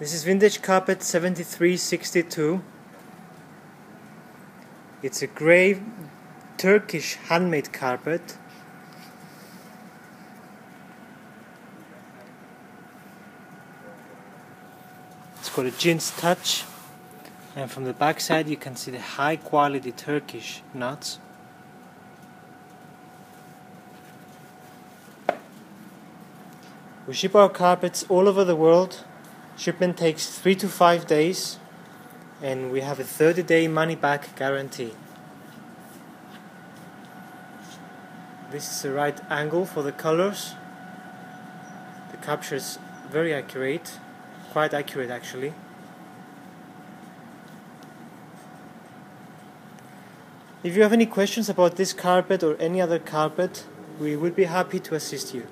This is vintage carpet 7362. It's a grey Turkish handmade carpet. It's got a jeans touch and from the back side you can see the high quality Turkish nuts. We ship our carpets all over the world. Shipment takes 3 to 5 days and we have a 30 day money back guarantee. This is the right angle for the colors. The capture is very accurate, quite accurate actually. If you have any questions about this carpet or any other carpet, we would be happy to assist you.